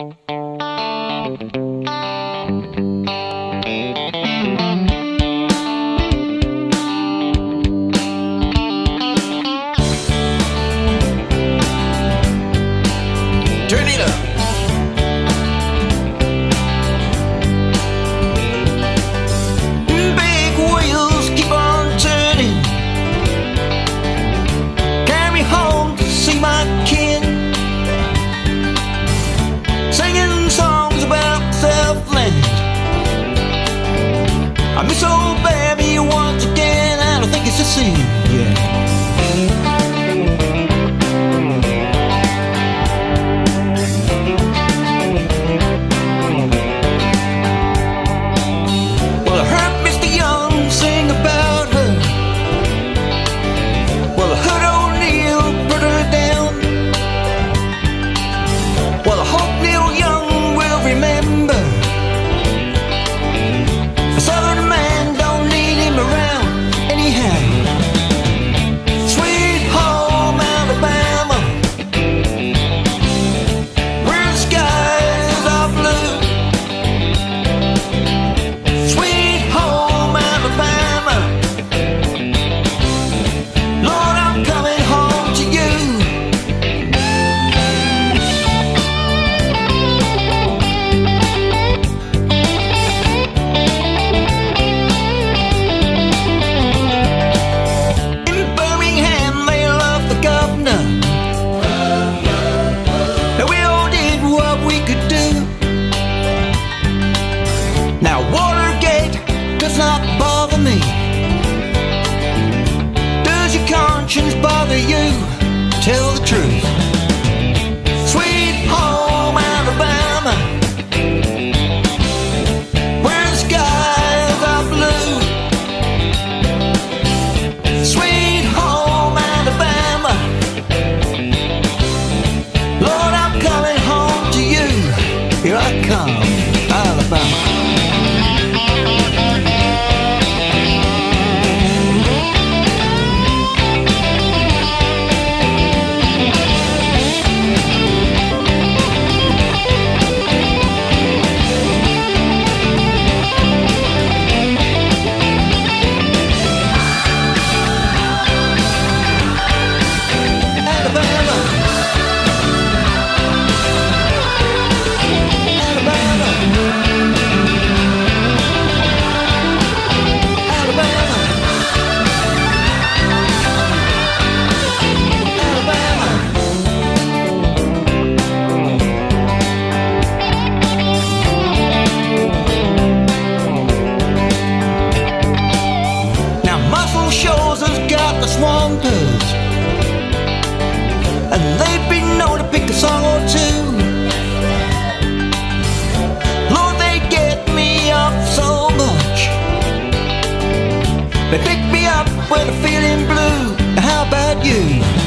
Música tell the truth. They pick me up when I'm feeling blue. How about you?